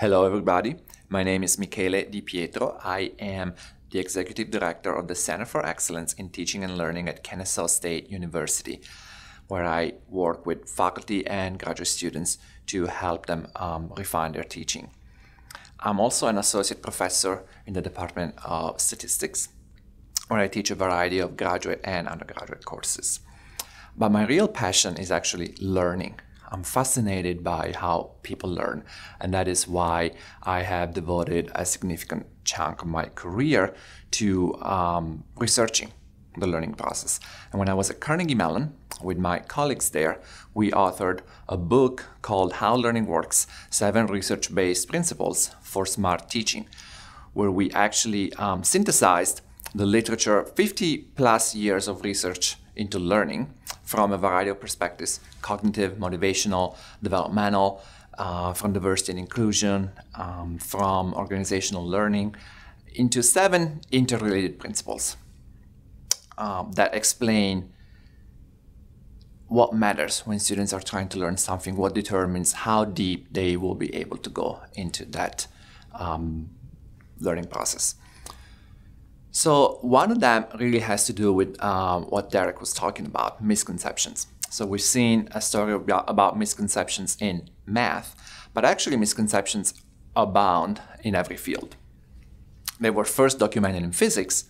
Hello, everybody. My name is Michele DiPietro. I am the Executive Director of the Center for Excellence in Teaching and Learning at Kennesaw State University, where I work with faculty and graduate students to help them um, refine their teaching. I'm also an associate professor in the Department of Statistics, where I teach a variety of graduate and undergraduate courses. But my real passion is actually learning. I'm fascinated by how people learn, and that is why I have devoted a significant chunk of my career to um, researching the learning process. And when I was at Carnegie Mellon with my colleagues there, we authored a book called How Learning Works Seven Research Based Principles for Smart Teaching, where we actually um, synthesized the literature, 50 plus years of research into learning from a variety of perspectives cognitive, motivational, developmental, uh, from diversity and inclusion, um, from organizational learning, into seven interrelated principles um, that explain what matters when students are trying to learn something, what determines how deep they will be able to go into that um, learning process. So one of them really has to do with um, what Derek was talking about, misconceptions. So we've seen a story about misconceptions in math, but actually misconceptions abound in every field. They were first documented in physics,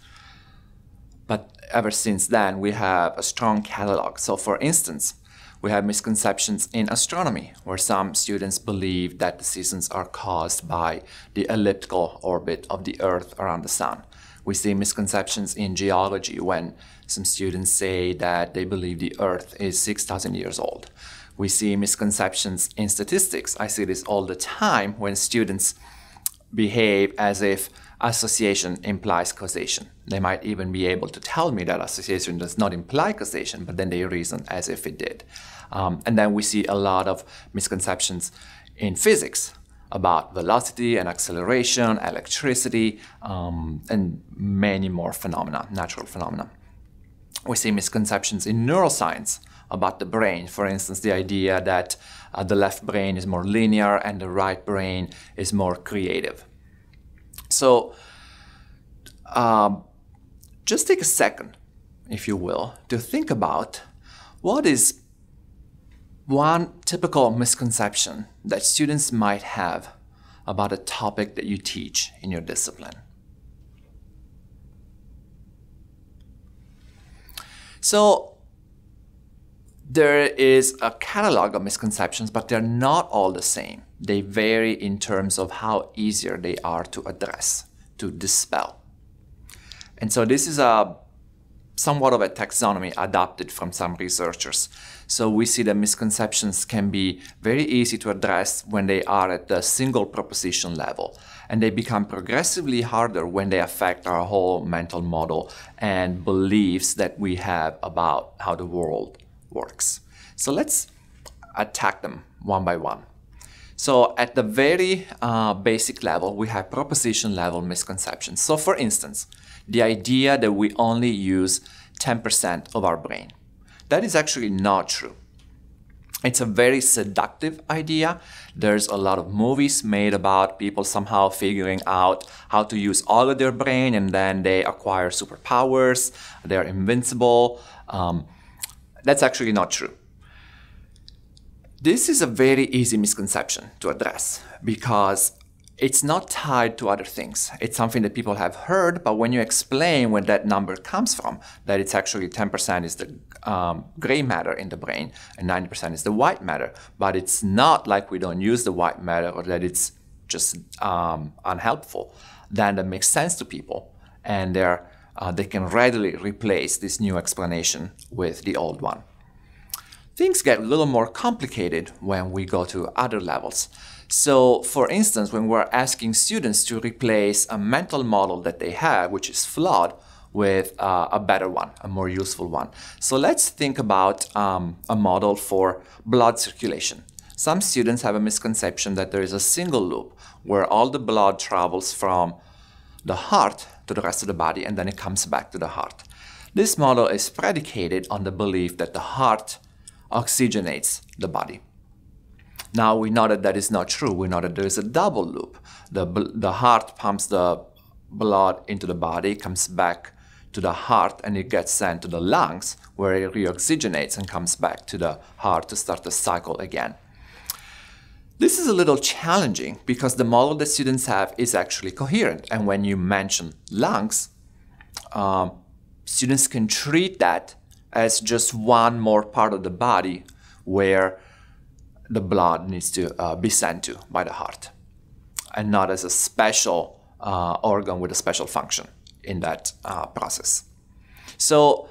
but ever since then we have a strong catalog. So for instance, we have misconceptions in astronomy, where some students believe that the seasons are caused by the elliptical orbit of the Earth around the Sun. We see misconceptions in geology when some students say that they believe the Earth is 6,000 years old. We see misconceptions in statistics. I see this all the time when students behave as if association implies causation. They might even be able to tell me that association does not imply causation, but then they reason as if it did. Um, and then we see a lot of misconceptions in physics about velocity and acceleration, electricity, um, and many more phenomena, natural phenomena. We see misconceptions in neuroscience about the brain. For instance, the idea that uh, the left brain is more linear and the right brain is more creative. So, um, just take a second, if you will, to think about what is one typical misconception that students might have about a topic that you teach in your discipline. So there is a catalog of misconceptions, but they're not all the same. They vary in terms of how easier they are to address, to dispel. And so this is a somewhat of a taxonomy adopted from some researchers. So we see that misconceptions can be very easy to address when they are at the single proposition level. And they become progressively harder when they affect our whole mental model and beliefs that we have about how the world works. So let's attack them one by one. So at the very uh, basic level, we have proposition level misconceptions. So for instance, the idea that we only use 10% of our brain. That is actually not true. It's a very seductive idea. There's a lot of movies made about people somehow figuring out how to use all of their brain and then they acquire superpowers, they're invincible. Um, that's actually not true. This is a very easy misconception to address because it's not tied to other things. It's something that people have heard, but when you explain where that number comes from, that it's actually 10% is the um, gray matter in the brain and 90% is the white matter, but it's not like we don't use the white matter or that it's just um, unhelpful, then that makes sense to people and they're, uh, they can readily replace this new explanation with the old one. Things get a little more complicated when we go to other levels. So, for instance, when we're asking students to replace a mental model that they have, which is flawed, with uh, a better one, a more useful one. So let's think about um, a model for blood circulation. Some students have a misconception that there is a single loop where all the blood travels from the heart to the rest of the body and then it comes back to the heart. This model is predicated on the belief that the heart oxygenates the body. Now we know that that is not true. We know that there is a double loop. The, the heart pumps the blood into the body, comes back to the heart, and it gets sent to the lungs where it reoxygenates and comes back to the heart to start the cycle again. This is a little challenging because the model that students have is actually coherent. And when you mention lungs, um, students can treat that as just one more part of the body where the blood needs to uh, be sent to by the heart and not as a special uh, organ with a special function in that uh, process. So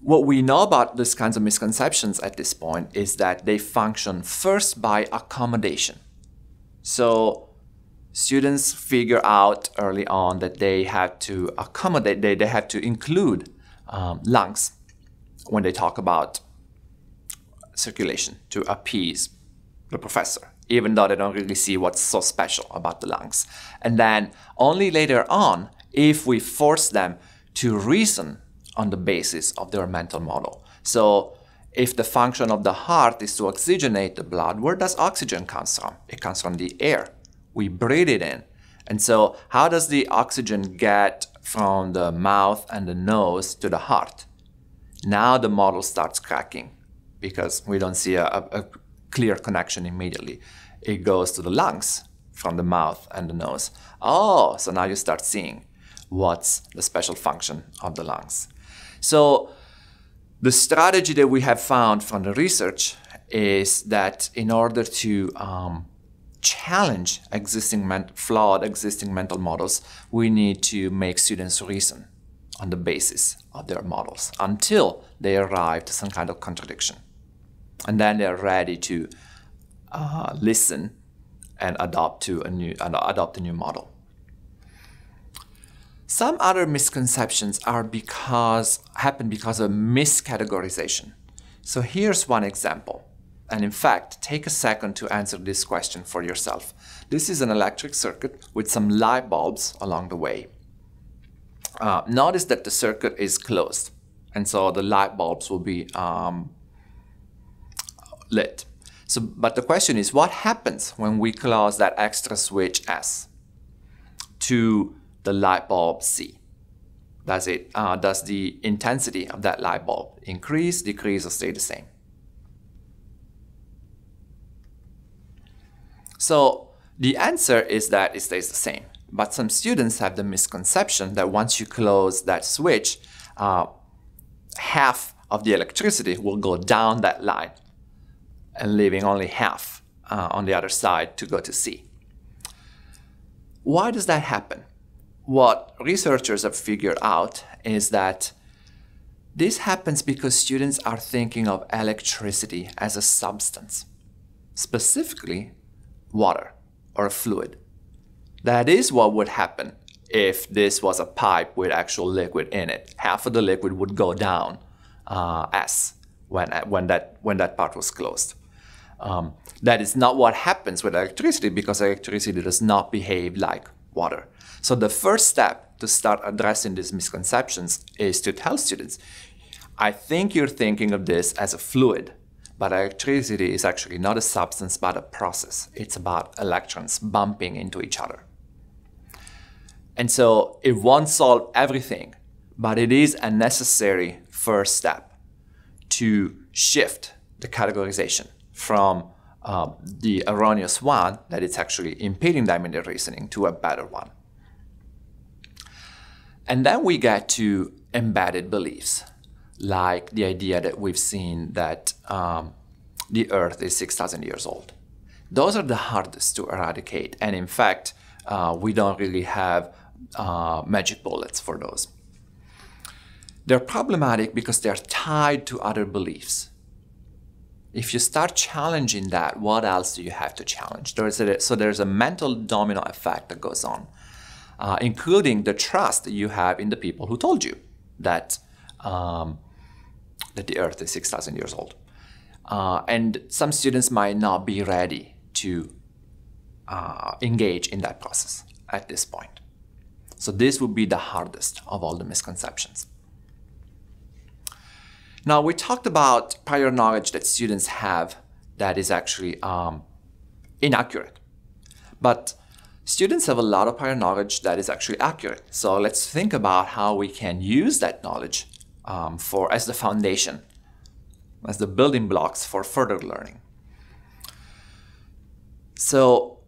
what we know about these kinds of misconceptions at this point is that they function first by accommodation. So students figure out early on that they have to accommodate, they, they have to include um, lungs when they talk about circulation to appease the professor, even though they don't really see what's so special about the lungs. And then only later on, if we force them to reason on the basis of their mental model. So if the function of the heart is to oxygenate the blood, where does oxygen come from? It comes from the air. We breathe it in. And so how does the oxygen get from the mouth and the nose to the heart? Now the model starts cracking because we don't see a, a, clear connection immediately. It goes to the lungs from the mouth and the nose. Oh, so now you start seeing what's the special function of the lungs. So the strategy that we have found from the research is that in order to um, challenge existing flawed existing mental models, we need to make students reason on the basis of their models until they arrive to some kind of contradiction. And then they're ready to uh, listen and adopt to a new adopt a new model. Some other misconceptions are because happen because of miscategorization. So here's one example. And in fact, take a second to answer this question for yourself. This is an electric circuit with some light bulbs along the way. Uh, notice that the circuit is closed, and so the light bulbs will be um, lit. So, but the question is, what happens when we close that extra switch S to the light bulb C? Does it uh, does the intensity of that light bulb increase, decrease, or stay the same? So the answer is that it stays the same. But some students have the misconception that once you close that switch, uh, half of the electricity will go down that line and leaving only half uh, on the other side to go to C. Why does that happen? what researchers have figured out is that this happens because students are thinking of electricity as a substance, specifically water or a fluid. That is what would happen if this was a pipe with actual liquid in it. Half of the liquid would go down uh, S when, when, that, when that part was closed. Um, that is not what happens with electricity because electricity does not behave like water. So the first step to start addressing these misconceptions is to tell students, I think you're thinking of this as a fluid, but electricity is actually not a substance but a process. It's about electrons bumping into each other. And so it won't solve everything, but it is a necessary first step to shift the categorization from uh, the erroneous one that it's actually impeding diamond reasoning to a better one. And then we get to embedded beliefs, like the idea that we've seen that um, the Earth is 6,000 years old. Those are the hardest to eradicate. And in fact, uh, we don't really have uh, magic bullets for those. They're problematic because they're tied to other beliefs. If you start challenging that, what else do you have to challenge? There's a, so there's a mental domino effect that goes on uh, including the trust that you have in the people who told you that um, that the Earth is 6,000 years old. Uh, and some students might not be ready to uh, engage in that process at this point. So this would be the hardest of all the misconceptions. Now we talked about prior knowledge that students have that is actually um, inaccurate. But students have a lot of prior knowledge that is actually accurate. So let's think about how we can use that knowledge um, for as the foundation, as the building blocks for further learning. So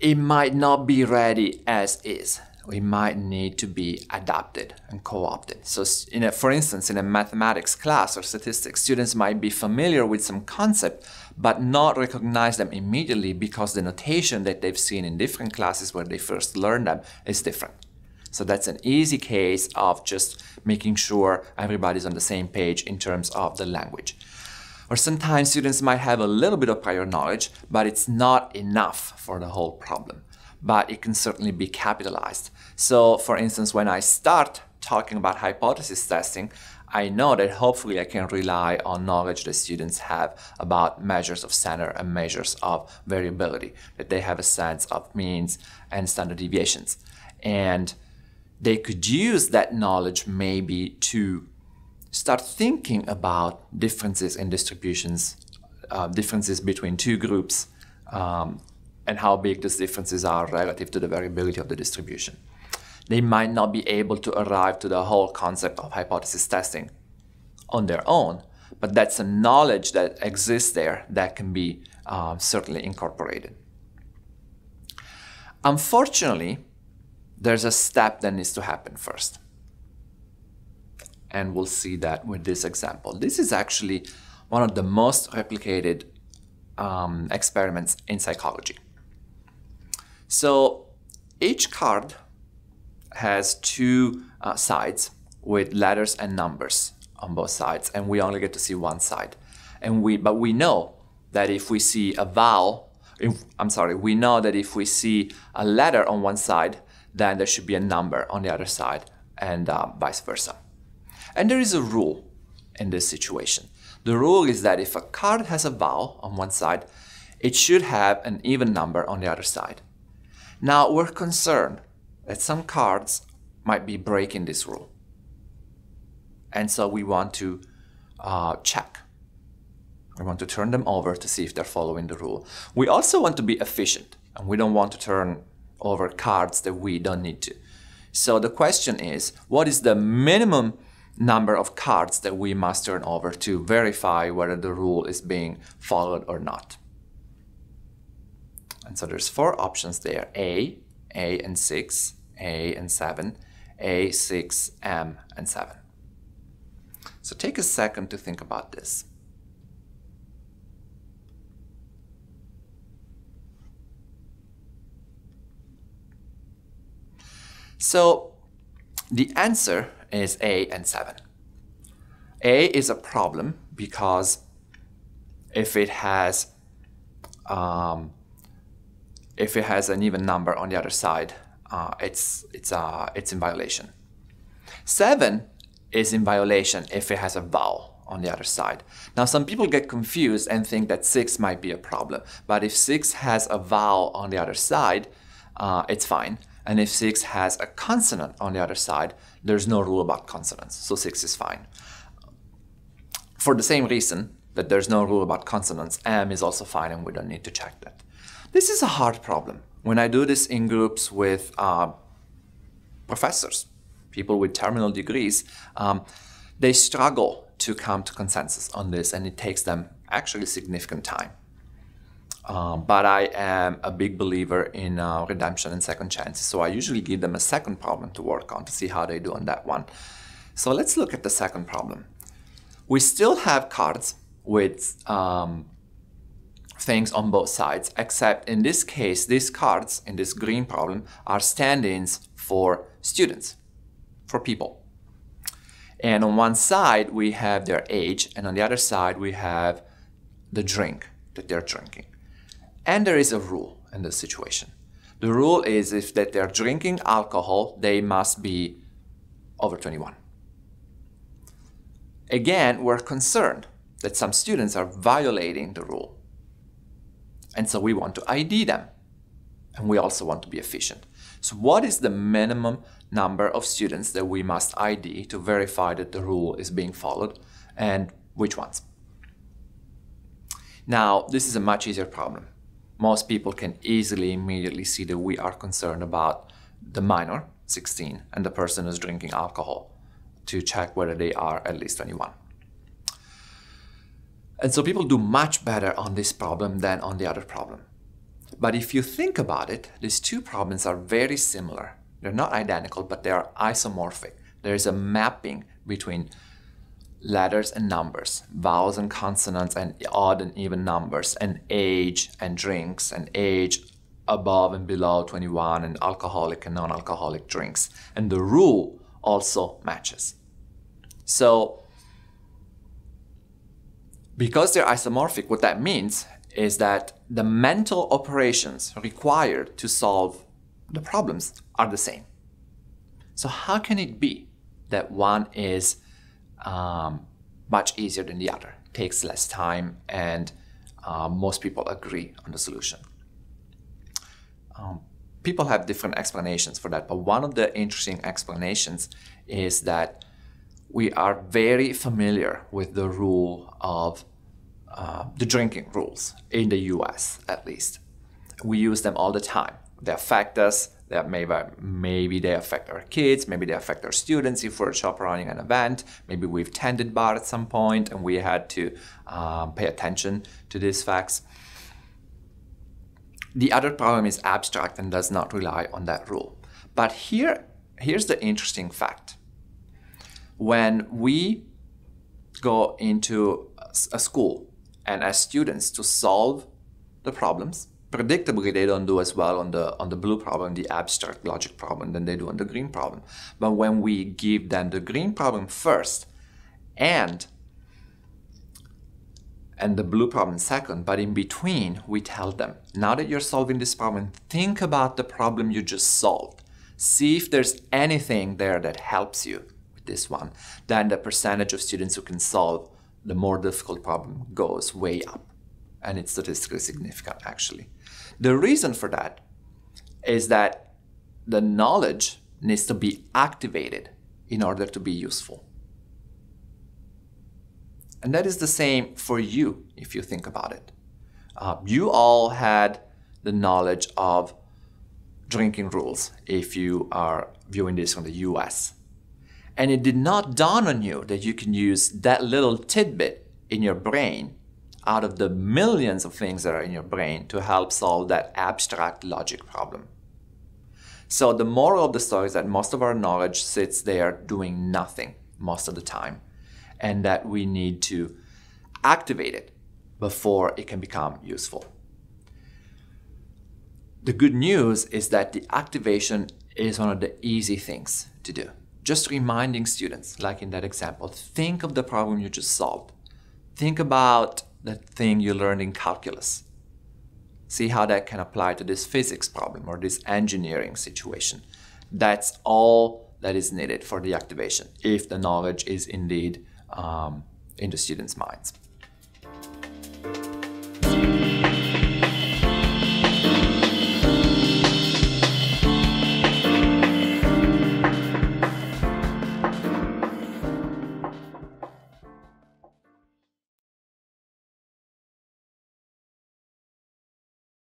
it might not be ready as is. We might need to be adapted and co-opted. So in a, for instance, in a mathematics class or statistics, students might be familiar with some concept, but not recognize them immediately because the notation that they've seen in different classes where they first learned them is different. So that's an easy case of just making sure everybody's on the same page in terms of the language. Or sometimes students might have a little bit of prior knowledge, but it's not enough for the whole problem. But it can certainly be capitalized. So for instance, when I start talking about hypothesis testing, I know that hopefully I can rely on knowledge that students have about measures of center and measures of variability, that they have a sense of means and standard deviations. And they could use that knowledge maybe to start thinking about differences in distributions, uh, differences between two groups, um, and how big those differences are relative to the variability of the distribution. They might not be able to arrive to the whole concept of hypothesis testing on their own, but that's a knowledge that exists there that can be uh, certainly incorporated. Unfortunately, there's a step that needs to happen first and we'll see that with this example. This is actually one of the most replicated um, experiments in psychology. So each card has two uh, sides with letters and numbers on both sides, and we only get to see one side. And we, but we know that if we see a vowel, if, I'm sorry, we know that if we see a letter on one side, then there should be a number on the other side, and uh, vice versa. And there is a rule in this situation. The rule is that if a card has a vowel on one side, it should have an even number on the other side. Now we're concerned that some cards might be breaking this rule. And so we want to uh, check. We want to turn them over to see if they're following the rule. We also want to be efficient and we don't want to turn over cards that we don't need to. So the question is, what is the minimum number of cards that we must turn over to verify whether the rule is being followed or not. And so there's four options there, A, A and 6, A and 7, A, 6, M and 7. So take a second to think about this. So the answer is A and 7. A is a problem because if it has um, if it has an even number on the other side, uh, it's it's uh, it's in violation. Seven is in violation if it has a vowel on the other side. Now some people get confused and think that six might be a problem, but if six has a vowel on the other side, uh, it's fine. And if 6 has a consonant on the other side, there's no rule about consonants, so 6 is fine. For the same reason that there's no rule about consonants, M is also fine and we don't need to check that. This is a hard problem. When I do this in groups with uh, professors, people with terminal degrees, um, they struggle to come to consensus on this and it takes them actually significant time. Um, but I am a big believer in uh, redemption and second chances. So I usually give them a second problem to work on to see how they do on that one. So let's look at the second problem. We still have cards with um, things on both sides, except in this case, these cards in this green problem are stand-ins for students, for people. And on one side, we have their age, and on the other side, we have the drink that they're drinking. And there is a rule in this situation. The rule is if that they're drinking alcohol, they must be over 21. Again, we're concerned that some students are violating the rule. And so we want to ID them. And we also want to be efficient. So what is the minimum number of students that we must ID to verify that the rule is being followed and which ones? Now, this is a much easier problem most people can easily immediately see that we are concerned about the minor, 16, and the person who's drinking alcohol to check whether they are at least 21. And so people do much better on this problem than on the other problem. But if you think about it, these two problems are very similar. They're not identical, but they are isomorphic. There is a mapping between letters and numbers, vowels and consonants, and odd and even numbers, and age and drinks, and age above and below 21, and alcoholic and non alcoholic drinks. And the rule also matches. So, because they're isomorphic, what that means is that the mental operations required to solve the problems are the same. So, how can it be that one is um, much easier than the other, takes less time, and uh, most people agree on the solution? Um, people have different explanations for that, but one of the interesting explanations is that we are very familiar with the rule of uh, the drinking rules in the US, at least. We use them all the time. They affect us. That maybe maybe they affect our kids. Maybe they affect our students if we're chaperoning an event. Maybe we've tended bar at some point and we had to um, pay attention to these facts. The other problem is abstract and does not rely on that rule. But here, here's the interesting fact. When we go into a school and as students to solve the problems, predictably they don't do as well on the on the blue problem the abstract logic problem than they do on the green problem. But when we give them the green problem first and and the blue problem second but in between we tell them now that you're solving this problem think about the problem you just solved. See if there's anything there that helps you this one then the percentage of students who can solve the more difficult problem goes way up and it's statistically significant actually the reason for that is that the knowledge needs to be activated in order to be useful. And that is the same for you if you think about it. Uh, you all had the knowledge of drinking rules if you are viewing this from the US. And it did not dawn on you that you can use that little tidbit in your brain out of the millions of things that are in your brain to help solve that abstract logic problem. So the moral of the story is that most of our knowledge sits there doing nothing most of the time, and that we need to activate it before it can become useful. The good news is that the activation is one of the easy things to do. Just reminding students, like in that example, think of the problem you just solved. Think about the thing you learned in calculus. See how that can apply to this physics problem or this engineering situation. That's all that is needed for the activation if the knowledge is indeed um, in the students' minds.